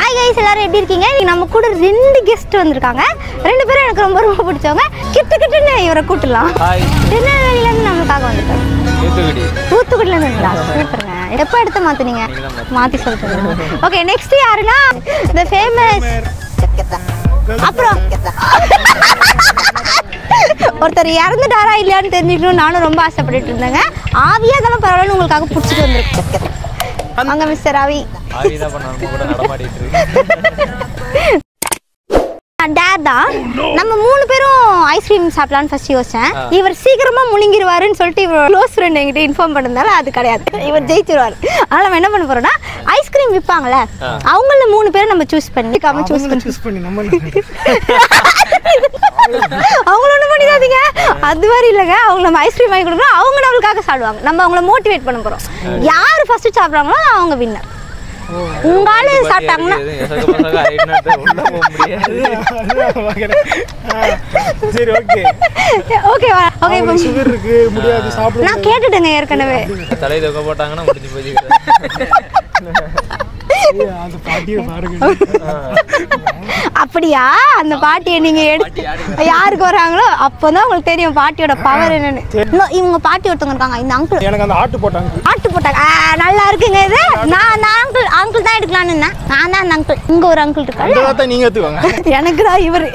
Hi guys எல்லாரும் எப்படி இருக்கீங்க? நம்ம கூட ரெண்டு கெஸ்ட் வந்திருக்காங்க. ரெண்டு பேரும் எனக்கு ரொம்ப ரொம்ப பிடிச்சவங்க. கிட்ட கிட்டன்னு இவரை கூட்டலாம் திருநெல்வேலியிலேருந்து நம்மளுக்காக தூத்துக்குடி. தூத்துக்குடியிலேருந்து இருந்தா சூப்பருங்க. எப்போ எடுத்து மாற்றுனீங்க மாற்றி சொல்லிட்டு ஓகே நெக்ஸ்ட் யாருன்னா இந்த ஃபேமஸ் அப்புறம் ஒருத்தர் இறந்துட்டாரா இல்லையான்னு தெரிஞ்சுக்கணும் நானும் ரொம்ப ஆசைப்பட்டுட்டு இருந்தேங்க. ஆவியா தானே பரவாயில்ல உங்களுக்காக பிடிச்சிட்டு வந்திருக்கேன். வாங்க மிஸ்டர் ஆவி. ஆவி தான் பண்ண நம்ம கூட நடமாடிட்டு இருக்கு. டேட் தான் நம்ம மூணு பேரும் ஐஸ்கிரீம் சாப்பிடலாம்னு ஃபர்ஸ்ட் யோசிச்சேன். இவர் சீக்கிரமா முழுங்கிருவாருன்னு சொல்லிட்டு இவர் க்ளோஸ் ஃப்ரெண்ட் என்கிட்ட இன்ஃபார்ம் பண்ணதால அது கிடையாது. இவர் ஜெயிச்சிருவாரு. அதனால நம்ம என்ன பண்ண போறோம்னா ஐஸ்கிரீம் விற்பாங்கல்ல அவங்கள மூணு பேரை நம்ம சூஸ் பண்ணி காம சூஸ் பண்ணி. சூஸ் பண்ணி நம்ம அவங்கள ஒன்றும் பண்ணிடாதீங்க. அது மாதிரி இல்லைங்க. அவங்க நம்ம ஐஸ்கிரீம் வாங்கி கொடுக்குறோம் அவங்க நம்மளுக்காக சாப்பிடுவாங்க. நம்ம அவங்கள மோட்டிவேட் பண்ண போறோம். யார் ஃபர்ஸ்ட் சாப்பிட்றாங்களோ அவங்க வின்னர் உங்க ஆளு சாப்பிட்டாங்கன்னா சரி ஓகே ஓகேவா ஓகே சுகர் இருக்கு முடியாது சாப்பிட நான் கேட்டுட்டேங்க ஏற்கனவே. தலை தொக்க போட்டாங்கன்னா முடிஞ்சு பாருங்க அப்படியா? அந்த பாட்டியை நீங்க எடுத்து யாருக்கு வராங்களோ அப்போதான் உங்களுக்கு தெரியும் பாட்டியோட பவர் என்னன்னு. இவங்க பாட்டி ஒருத்தவங்க இருக்காங்க இந்த அங்கிள் எனக்கு அந்த ஆட்டு போட்டாங்க ஆட்டு போட்டாங்க நல்லா இருக்குங்க இது. நான் அந்த அங்கிள் அங்கிள் தான் எடுக்கலாம்னு நான் தான் அந்த அங்கிள் இங்க ஒரு அங்கிள் பார்த்தா நீங்க எடுத்துக்கோங்க எனக்கு தான் இவரு.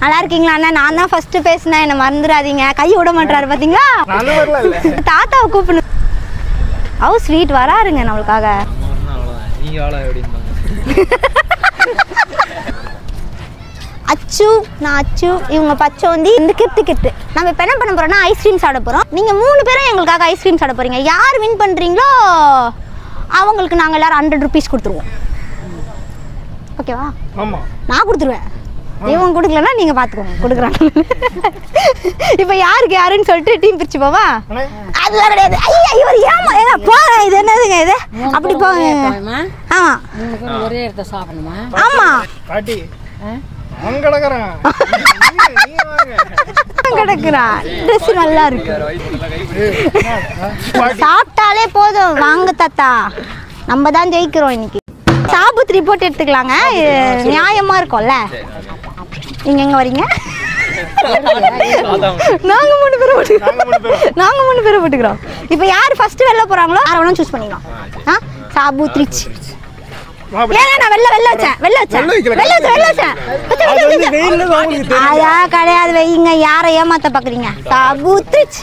நல்லா இருக்கீங்களா அண்ணா? நான் தான் ஃபர்ஸ்ட் பேசினேன். என்ன மறந்துடாதீங்க. கை விட மாட்டாரு பாத்தீங்களா? தாத்தாவை கூப்பிடணும். அவர் ஸ்வீட் வராருங்க நம்மளுக்காக. அச்சு நான் அச்சு இவங்க பச்சை வந்து இந்த கிட்டு கிட்டு. நம்ம இப்போ என்ன பண்ண போறோம்னா ஐஸ்கிரீம் சாப்பிட போறோம். நீங்க மூணு பேரும் எங்களுக்காக ஐஸ்கிரீம் சாப்பிட போறீங்க. யார் வின் பண்றீங்களோ அவங்களுக்கு நாங்க எல்லாரும் ஹண்ட்ரட் ருபீஸ் கொடுத்துருவோம். ஓகேவா ஆமா. நான் கொடுத்துருவேன். இவங்க கொடுக்கலன்னா நீங்க பாத்துக்கோங்க கொடுக்குறாங்க இப்போ யாருக்கு யாருன்னு சொல்லிட்டு டீம் பிரிச்சு போவா? அண்ணே. அதெல்லாம் கிடையாது. ஐயா இவர் ஏமா ஏங்க போங்க இது என்னதுங்க இது? அப்படி போங்க. ஆமா. ஒரே இடத்த சாப்பிடணுமா? ஆமா. பாட்டி நல்லா இருக்கு. பாட்டி. சாப்பிட்டாலே போதும். வாங்க தாத்தா. நம்ம தான் ஜெயிக்கிறோம் இன்னைக்கு. சாபுத் ரிப்போர்ட் எடுத்துக்கலாங்க. நியாயமா இருக்கும்ல. நீங்க எங்க வரீங்க நாங்க மூணு பேரும் போட்டுக்கிறோம் நாங்க மூணு பேரும் போட்டுக்கிறோம் இப்போ யார் ஃபர்ஸ்ட் வெளில போறாங்களோ யாரை வேணா சூஸ் பண்ணிக்கலாம் ஆ சாபுத் ரிச் மாப்பிள்ளை. ஏங்க நான் வெளில வச்சேன் வெளில வச்சேன் அது அதான் கிடையாது வைங்க யாரை ஏமாத்த பாக்குறீங்க சாபுத்ரிச்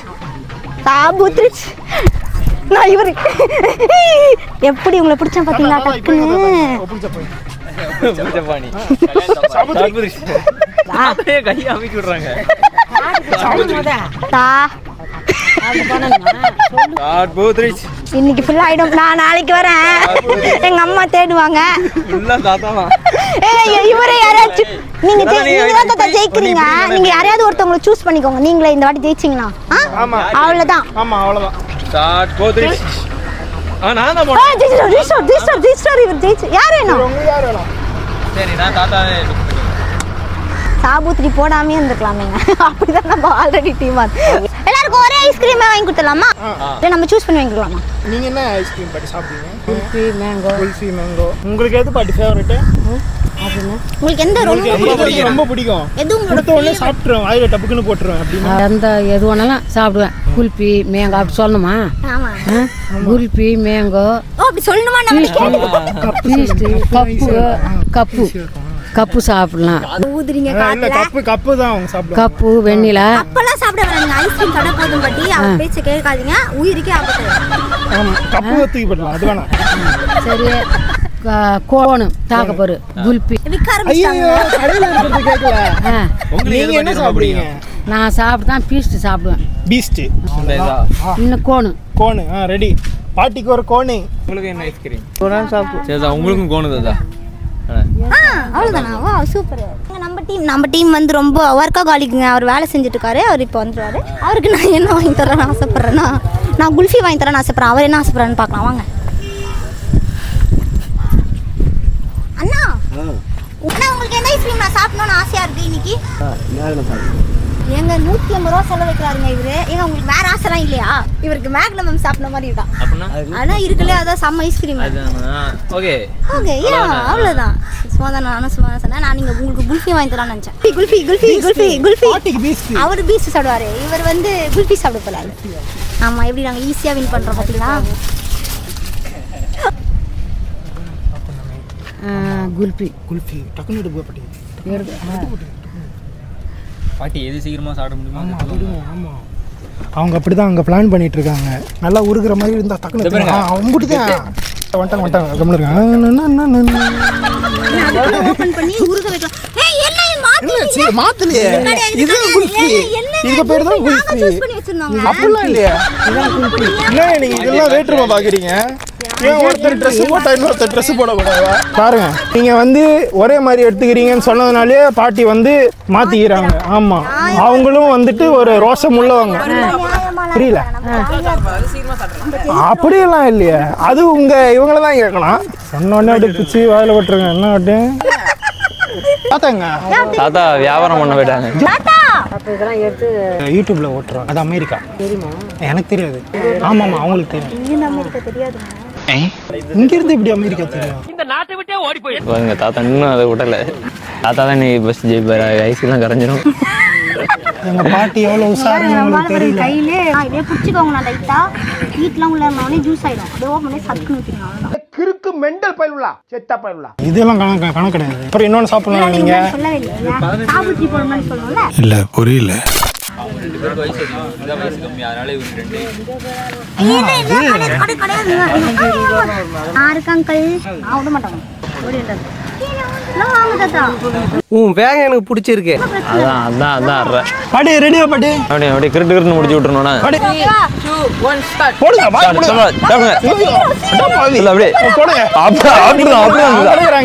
சாபுத்ரிச் நான் இவரு எப்படி உங்களை பிடிச்சேன் பாத்தீங்களா டக்குன்னு கையை அமைக்கி விடுறாங்க இன்னைக்கு ஃபுல் ஆயிடும் நான் நாளைக்கு வரேன் எங்க அம்மா தேடுவாங்க ஃபுல்லா இவரே யாராச்சும் நீங்க தாத்தா ஜெயிக்கிறீங்க நீங்க யாரையாவது ஒருத்தவங்களை சூஸ் பண்ணிக்கோங்க நீங்களே இந்த வாட்டி? ஆமா அவ்வளவுதான் ஆமா அவ்வளவுதான் ஸ்டார்ட் பூத்ரிச் ஆ நான் தான் இவர் ஜெயிச்சு யார் வேணும் உங்க யார் வேணும் சரி நான் தாத்தாவே சாபுத்ரி போடாமே இருந்துக்கலாமேங்க அப்படிதான் நம்ம ஆல்ரெடி டீமா எல்லாருக்கும் ஒரே ஐஸ்கிரீம் வாங்கி கொடுத்துடலாமா? இல்லை நம்ம சூஸ் பண்ணி வாங்கிக்கலாமா நீங்க என்ன ஐஸ்கிரீம் பாட்டி சாப்பிடுவீங்க? குல்ஃபி மேங்கோ குல்ஃபி மேங்கோ உங்களுக்கு எது பாட்டி ஃபேவரட் அப்படின்னு? உங்களுக்கு எந்த ரொம்ப எனக்கு ரொம்ப பிடிக்கும்? எது உங்களோட கொடுத்த உடனே சாப்பிட்டுருவேன். வாயில டப்புக்குன்னு போட்டுருவேன். அப்படின்னு? எந்த எது வேணாலும் சாப்பிடுவேன். குல்ஃபி மேங்கோ அப்படி சொல்லணுமா? குல்ஃபி மேங்கோ அப்படி சொல்லணுமா நம்ம கேட்டு பீஸ்ட்டு கப்பு கப்பு கப்பு சாப்பிடலாம். ஊதுறீங்க கப்பு கப்பு தான் அவங்க சாப்பிடுவாங்க. Cup vanilla? அப்பெல்லாம் சாப்பிட வேணாம். ஐஸ்கிரீம் போதும் பட்டி. பேச்ச கேட்காதீங்க. உயிருக்கே ஆபத்து. ஆமா கப்பு தூக்கி போடலாம் அது வேணாம். சரி. க- கோணு ஐயோ கடையில இருக்கிறது கேட்கல உங்களுக்கு எது நீங்க என்ன பிடிக்கும் நான் சாப்பிட்டு தான் பீஸ்ட்டு சாப்பிடுவேன் பீஸ்ட் இன்னும் கோணு. கோனு ஆ ரெடி பாட்டிக்கு ஒரு கோனு உங்களுக்கு என்ன ஐஸ்கிரீம் சரி தான் உங்களுக்கும் கோணுது அதா ஆ அவ்வளோதானா வா சூப்பர் நம்ம டீம் நம்ம டீம் வந்து ரொம்ப ஒர்க்கா காலிக்குங்க. அவர் வேலை செஞ்சுட்டு அவர் இப்போ வந்துருவாரு. அவருக்கு நான் என்ன வாங்கி தரேன்னு ஆசைப்பட்றேன்னா நான் குல்ஃபி வாங்கி தரேன்னு ஆசைப்பட்றேன். அவர் என்ன ஆசைப்பட்றான்னு பார்க்கலாம். வாங்க அண்ணா அண்ணா உங்களுக்கு எந்த ஐஸ்கிரீம் நான் சாப்பிடணும்னு ஆசையா இருக்கு இன்னைக்கு? ஏங்க நூத்தி ஐம்பது ரூபா செலவு வைக்கிறாருங்க இவரு. ஏங்க உங்களுக்கு வேற ஆசைலாம் இல்லையா? இவருக்கு மேக்னமம் சாப்பிட்ட மாதிரி தான் அப்படின்னா? ஆனா இருக்குல்ல அதான் செம்ம ஐஸ்கிரீம் ஓகே. ஓகே ஏன்? அவ்வளவுதான். சும்மா தான் நானும் சும்மா தான் சொன்னேன். நான் நீங்க உங்களுக்கு குல்ஃபி வாங்கி தரலாம்னு நினைச்சேன். குல்ஃபி குல்ஃபி குல்ஃபி குல்ஃபி அவர் பீஸ் சாப்பிடுவாரு. இவர் வந்து குல்ஃபி சாப்பிட போறாரு. ஆமா எப்படி நாங்க ஈஸியா வின் பண்றோம் பாத்தீங்களா? குல்பி குல்ஃபி. டக்குன்னு எடுப்பு பாட்டி பாட்டி. எது சீக்கிரமா சாப்பிட முடியுமா ஆமா விடுங்க ஆமா. அவங்க அப்படிதான் அங்க பிளான் பண்ணிட்டு இருக்காங்க நல்லா உருகுற மாதிரி இருந்தா டக்குனு இதோ பாருங்க. எடுத்துக்கலாம். ஆ, அவங்க தான் வந்துட்டாங்க வந்துட்டாங்க கம்முனு இருக்காங்க. இல்ல, மாத்தலையே. இது. குல்ஃபி. இதுக்கு பேர் தான் குல்ஃபி. அப்படிலாம் இல்லையா. என்ன நீங்க இதெல்லாம் வேற்றுமை பாக்குறீங்க? ஏன் ஒருத்தர் ட்ரெஸ் போட்டா இன்னொருத்தர் ட்ரெஸ் போட கூடாதா பாருங்க நீங்க வந்து ஒரே மாதிரி எடுத்துக்கிறீங்கன்னு சொன்னதுனாலே பாட்டி வந்து மாத்திக்கிறாங்க. ஆமா. அவங்களும் வந்துட்டு ஒரு ரோஷம் உள்ளவங்க. புரியல. அப்படியெல்லாம் இல்லையே. அது உங்க இவங்கள தான் கேட்கலாம். சொன்ன உடனே அப்படி பிச்சு வாயில விட்டுருங்க என்ன அப்படி பார்த்தாங்க தாத்தா வியாபாரம் பண்ண போயிட்டாங்க. தாத்தா! அப்போ இதெல்லாம் எடுத்து யூடியூப்ல ஓட்டுறோம். அது அமெரிக்கா. தெரியுமா? எனக்கு தெரியாது. ஆமாமா அவங்களுக்கு தெரியும். இங்க இருந்து இப்படி அமெரிக்கா தெரியும்? பாருங்க தாத்தா இன்னும் அதை விடல. தாத்தா தான் நீ பஸ் ஜெயிப்பாரு. ஐஸ்லாம் கரைஞ்சிரும். எங்க பாட்டி எவ்வளவு உஷாருன்னு உங்களுக்கு தெரியல. கையிலே ஆ, இதே பிடிச்சிக்கோங்க நான் லைட்டா வீட்டுலாம் உள்ள ஜூஸ் ஆயிடும். அப்படியே ஓப்பன் பண்ணி சத்துக்கு ஊற்றிக்கலாம் அவ்வளோதான் கிறுக்கு மெண்டல் பயிலுலா செத்த பயிலுலா இதெல்லாம் கணக்கு கணக்கு கிடையாது அப்புறம் இன்னொன்னு சாப்பிடலாம் நீங்க இல்ல புரியல அங்கிள் நான் விட மாட்டாங்க உன் வேகம் எனக்கு பிடிச்சிருக்கு. அதான் அதான் அதான் அற பாட்டி ரெடியா பாட்டி அப்படியே அப்படியே கிருட்டு கிருட்டு முடிச்சு விட்டுருணும்னா போடுங்க அப்படியே. போடுங்க. அப்படி- அப்படிதான்,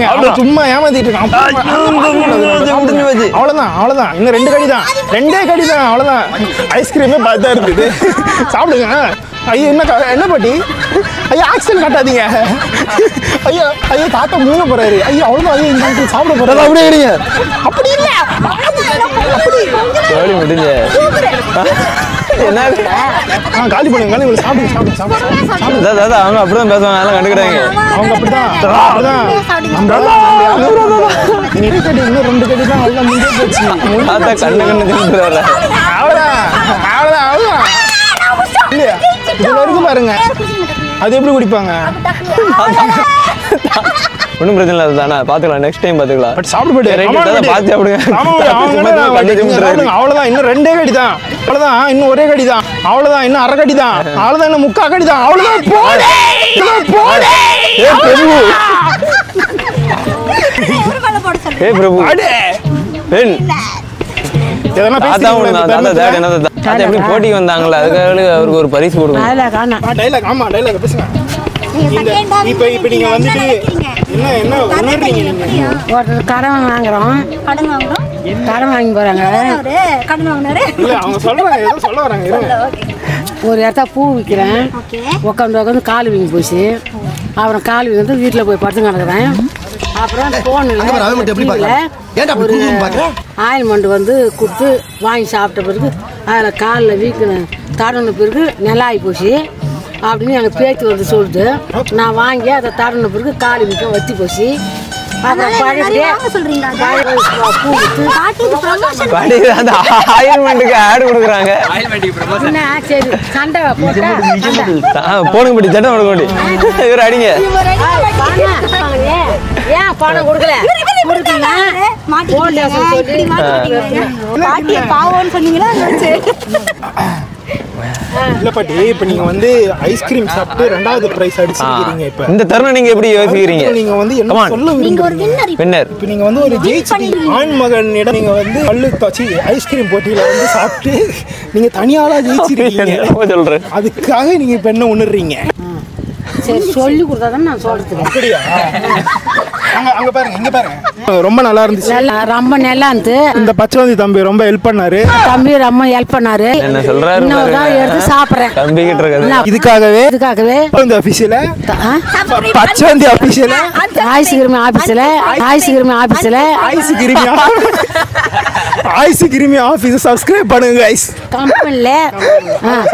அப்படிதான் சும்மா ஏமாத்திட்டு இருக்காங்க முடிஞ்சு போச்சு. அவ்வளவுதான் அவ்வளவுதான். இன்னும் ரெண்டு கடி தான் ரெண்டே கடி தான் அவ்வளவுதான். ஐஸ்கிரீமே பார்த்தா இருக்குது. சாப்பிடுங்க. ஐயோ என்ன க- என்ன பாட்டி? ஐயோ ஆக்சிடென்ட் காட்டாதீங்க. ஐயோ ஐயோ தாத்தா மூணு போறாரு. ஐயோ அவ்வளவுதான் ஐயோ இந்த சாப்பிட போறாரு. அப்படியே இருங்க. அப்படி இல்ல. ஜோலி முடிஞ்சு. என்ன காலி பண்ணுங்க காலி. சாப்பிடுங்க சாப்பிடுங்க சாப்பிடுங்க. அவங்க அப்படிதான் பேசுவாங்க. அதெல்லாம் கண்டுக்கிறாங்க. அவங்க அப்படிதான். அப்படிதான். நம்ம இனி கடி இன்னும் ரெண்டு தான் முடிஞ்சே போச்சு. தாத்தா கண்ணு கண்ணு இல்லையா? இருக்கு பாருங்க. அது எப்படி குடிப்பாங்க? ஒன்றும் பிரச்சனை இல்லை தானே பார்த்துக்கலாம் நெக்ஸ்ட் டைம் பார்த்துக்கலாம் பட் சாப்பிட போயிட்டு. பார்த்து சாப்பிடுங்க. ஆமா, பாட்டி, அவங்க பார்த்து தான் கண்ணு நீங்க சிமிட்டுறாரு. சாப்பிடுங்க. அவ்வளவுதான் இன்னும் ரெண்டே கடி தான். அவ்வளவுதான் இன்னும் ஒரே கடி தான். அவ்வளவுதான் இன்னும் அரை கடி தான். அவ்வளவுதான் இன்னும் முக்கா கடி தான். அவ்வளவுதான் போடு! போடு! ஏ பிரபு! ஏ பிரபு! அடே! எப்படி போட்டிக்கு வந்தாங்களே அதுக்காக அவருக்கு ஒரு பரிசு கொடுக்கணும். இப்ப இப்ப நீங்க வந்துட்டு என்ன என்ன ஒருத்தர் கடன் வாங்குறோம். கடன் வாங்குறோம்? கடன் வாங்கி கடன் இல்ல அவங்க சொல்றாங்க ஏதோ சொல்ல வராங்க ஒரு இடத்த பூ விற்கிறேன் ஓகே. உட்காந்து உட்காந்து கால் வீங்கி போச்சு. அப்புறம் கால் வீங்கி வீட்டில் போய் படுத்து கிடக்குறேன். அப்புறம் ஃபோனில் ஆயில்மெண்ட் வந்து கொடுத்து வாங்கி சாப்பிட்ட பிறகு அதில் காலில் வீக்கின தடன பிறகு நெலாகி போச்சு. அப்படின்னு எங்கள் பேத்தி வந்து சொல்லுது. நான் வாங்கி அதை தடன பிறகு கால் வீக்கம் வத்தி போச்சு. ஆயில்மெண்ட்டுக்கு ஆட் கொடுக்குறாங்க. சண்டை சண்டை. போடுங்க படி சட்டம் போடுங்க படி இவர் அடிங்க. ஏன் பணம் கொடுக்கல? கொடுக்கல பாட்டிய பாவம்னு சொன்னீங்களா? இல்ல பாட்டி இப்ப நீங்க வந்து ஐஸ்கிரீம் சாப்பிட்டு ரெண்டாவது பிரைஸ் அடிச்சிருக்கீங்க இப்ப. இந்த தருணம் நீங்க எப்படி யோசிக்கிறீங்க? இப்ப நீங்க வந்து என்ன. சொல்ல நீங்க ஒரு விரும்புறீங்க? வின்னர் பின்னர் இப்ப நீங்க வந்து ஒரு ஜெயிச்சிட்டீங்க ஆண் மகனிடம் நீங்க வந்து பல்லு தாச்சி ஐஸ்கிரீம் போட்டியில வந்து சாப்பிட்டு நீங்க தனியாளா ஜெயிச்சிருக்கீங்க. சொல்றேன் அதுக்காக நீங்க இப்ப என்ன உணர்றீங்க? சரி சொல்லி கொடுத்தா தான் நான் சொல்றதுக்கு. அப்படியா? அங்க அங்க பாருங்க இங்க பாருங்க. ரொம்ப நல்லா இருந்துச்சு. நல்லா ரொம்ப நல்லா இருந்து இந்த பச்சைவந்தி தம்பி ரொம்ப ஹெல்ப் பண்ணாரு. தம்பி ரொம்ப ஹெல்ப் பண்ணாரு. என்ன சொல்றாரு இன்னொரு எடுத்து சாப்பிட்றேன். தம்பி கிட்ட இருக்கிறது. இதுக்காகவே இதுக்காகவே. இந்த அபிஷியல ஆ? பச்சைவந்தி அபிஷியல ஆயுசு கிருமி ஆபீஸ்ல ஆயுசு கிருமி ஆபீஸ்ல ice cream ice cream office subscribe பண்ணுங்க ஐஸ் கம்பெனில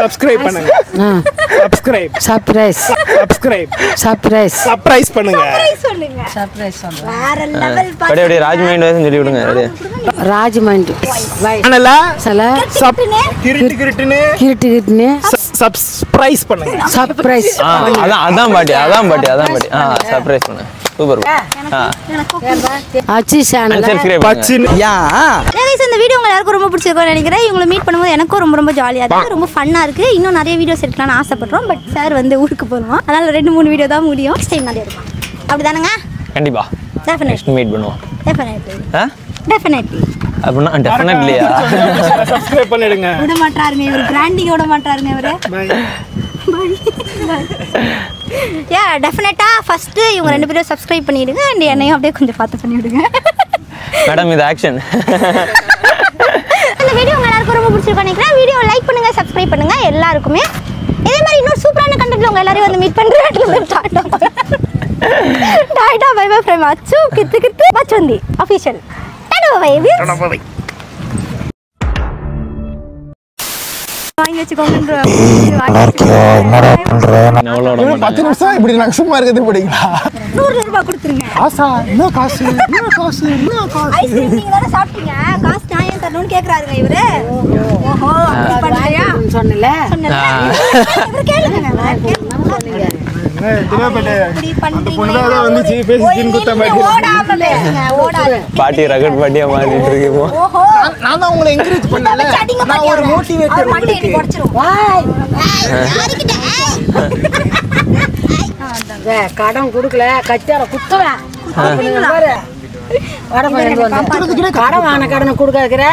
சப்ஸ்கிரைப் பண்ணுங்க. Subscribe surprise subscribe surprise surprise பண்ணுங்க. சொல்லுங்க. சர்ப்ரைஸ் சொல்றேன் வேற லெவல் அப்படியே அப்படியே ராஜ்மைண்ட் வயசுன்னு சொல்லி விடுங்க அப்படியே ராஜமண்டி சேனல சில சப் கிருட்டு கிருட்டுன்னு. கிருட்டு கிட்டுன்னு சப்ஸ்கிரைப் பண்ணுங்க. சர்ப்ரைஸ் அதான் அதான் பாட்டி அதான் பாட்டி அதான் பாட்டி. ஆ சர்ப்ரைஸ் பண்ணு சூப்பர். இந்த வீடியோ உங்க எல்லாருக்கும் ரொம்ப பிடிச்சிருக்கும்னு நினைக்கிறேன். இவங்களை மீட் பண்ணும்போது எனக்கும் ரொம்ப ரொம்ப ஜாலியாக ரொம்ப ஃபன்னாக இருக்கு. இன்னும் நிறைய வீடியோஸ் எடுக்கலாம்னு ஆசைப்படுறோம். பட் சார் வந்து ஊருக்கு போகணும். அதனால ரெண்டு மூணு வீடியோ தான் முடியும். நெக்ஸ்ட் டைம் நிறைய இருக்கும் அப்படிதானங்க? கண்டிப்பா. டெஃபினெட் மீட் பண்ணுவோம். டெஃபினெட்லி ஆ? டெஃபினெட்லி அப்படின்னா டெஃபினெட்லியா சப்ஸ்கிரைப் பண்ணிடுங்க. விட மாட்டாருங்க இவர். பிராண்டிங் விட மாட்டாருங்க இவரு. யா டெஃபினட்டாக ஃபஸ்ட்டு இவங்க ரெண்டு பேரும் சப்ஸ்கிரைப் பண்ணிவிடுங்க அண்ட் என்னையும் அப்படியே கொஞ்சம் பார்த்து பண்ணிவிடுங்க மேடம் இது ஆக்ஷன் இந்த வீடியோ உங்க எல்லாருக்கும் ரொம்ப பிடிச்சிருக்கும் நினைக்கிறேன். வீடியோ லைக் பண்ணுங்க சப்ஸ்கிரைப் பண்ணுங்க எல்லாருக்குமே. இதே மாதிரி இன்னொரு சூப்பரான கண்டென்ட்ல உங்க எல்லாரையும் வந்து மீட் பண்றேன். Tata tata bye bye from Achu Kithu Kithu Pachanthi official tata bye bye பத்து நிமிஷம் இப்படி நாங்க சும்மா இருக்கிறது படிங்களா? நூறு ரூபாய் கொடுத்துருங்க. காசா? என்ன காசு? என்ன காசு? என்ன காசு? ஐஸ்கிரீம் நீங்க தானே சாப்பிட்டீங்க? காசு நான் ஏன் தரணும்னு கேக்குறாருங்க இவரு? ஓஹோ அப்படி பண்றியா சொன்னல சொன்னல இவரு கேளுங்க பாட்டி ரகட் பாட்டியா மாறிட்டு இருக்கு ஓஹோ நான் தான் உங்களை என்கரேஜ் பண்ணல நான் ஒரு. மோட்டிவேட்டர்? ஏய். கடன் கொடுக்கல கத்தியால குத்துவேன். கடன் வாங்கின கடனை கொடுக்காதுக்கிற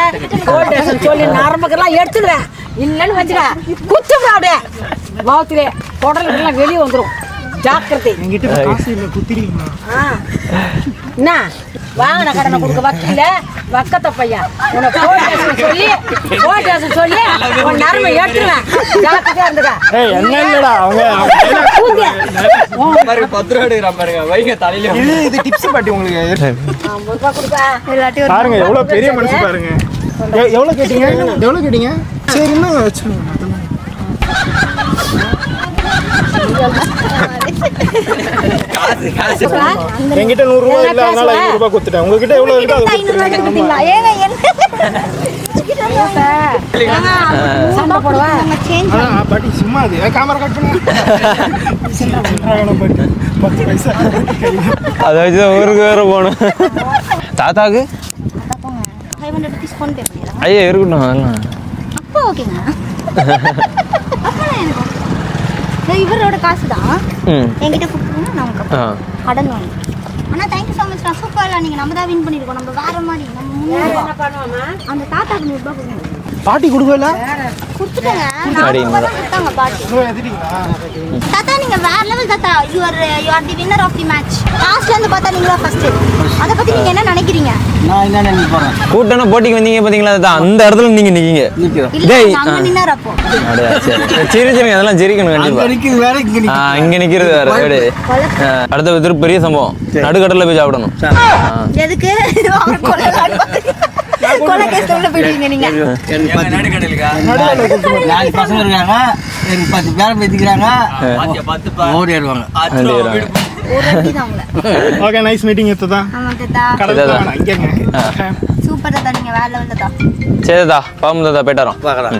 போல்டேஷன் சொல்லி நரம்புக்கெல்லாம் எடுத்துடுவேன் இல்லைன்னு வச்சுக்க. குத்துடுவேன் அப்படியே. வாத்துலே குடலுக்கெல்லாம் வெளியே வந்துடும் ஜாக்கிரதை. என்கிட்ட காசு இல்ல குத்திரீங்களா ஆ. என்ன? வாங்கின கடனை கொடுக்க வக்கீல வக்கத்த பையன். உன்னை போல்டேஷன் சொல்லி போல்டேஷன் சொல்லி உன் நரம்பை எடுத்துருவேன் ஜாக்கிரதையா இருந்துக்க. ஏய் என்ன இல்லடா அவங்க இது இது டிப்ஸ் பாட்டி உங்களுக்கு. பாருங்க எவ்வளவு பெரிய மனசு பாருங்க. எவ்வளவு கேட்டீங்க? எவ்வளவு கேட்டீங்க? சரி என்ன வச்சுருங்க என்கிட்ட நூறு ரூபாய் இல்ல அதனால ஐநூறு ரூபாய் கொடுத்துட்டேன். உங்ககிட்ட எவ்வளவு இருக்கோ அதை கொடுத்தீங்களா? ஏங்க, சும்மா அது. கேமரா கட் பண்ணுங்க ஊருக்கு வேற போகணும் தாத்தாக்கு? போங்க. 500 rupees phone pay பண்ணிடுறேன். ஐயா இருக்கட்டும் அதெல்லாம். அப்போ ஓகேங்க அப்போலாம் எனக்கு okay. இது இவரோட காசு தான் என்கிட்ட கொடுத்துருங்க நான் கடன் வாங்கி. ஆனால் தேங்க்யூ ஸோ மச் நான் சூப்பராக நீங்கள் நம்ம தான் வின் பண்ணியிருக்கோம் நம்ம வேற மாதிரி நம்ம முந்நூறுபா என்ன பண்ணுவாமா அந்த தாத்தாக்கு நூறுரூபா கொடுங்க. பாட்டி கொடுக்கல? தாத்தா நீங்க வேற லெவல் தாத்தா. You are you are the winner of the match லாஸ்ட்ல இருந்து பார்த்தா நீங்க தான் ஃபர்ஸ்ட் அத பத்தி நீங்க என்ன நினைக்கிறீங்க? கூட்டம்னா போட்டிக்கு வந்தீங்க பாத்தீங்களா தாத்தா? அந்த இடத்துல நீங்க நிக்கீங்க. டேய் நாங்க. வின்னர் அப்போ. சிரிச்சிருங்க அதெல்லாம் சிரிக்கணும் கண்டிப்பா. ஆ, இங்க நிக்கிறது வேற எப்படி ஆ, அடுத்த பெரிய சம்பவம். நடுக்கடல்ல போய் சாப்பிடணும். எதுக்கு? கொலை கொலை கேஸ் உள்ள போயிடுவீங்க நீங்க. நாலு பசங்க இருக்காங்க எனக்கு பத்து பேரை பேத்திக்கிறாங்க ஓகே நைஸ் மீட்டிங் எத்ததான் ஆமா தாத்தா. கடல் தான் இங்க சூப்பர் தாத்தா. நீங்க வேற லெவல் தாத்தா சரி தாத்தா. பாம்பு தாத்தா போயிட்டாரோம் பார்க்கலாம்.